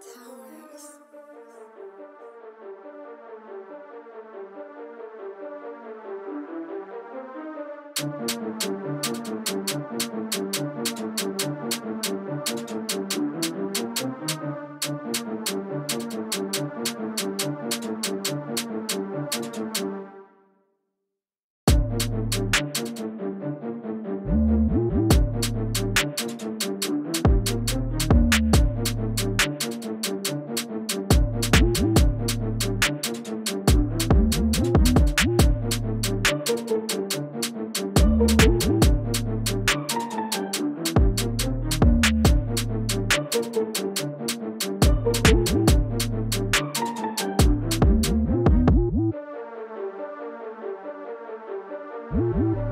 towers. you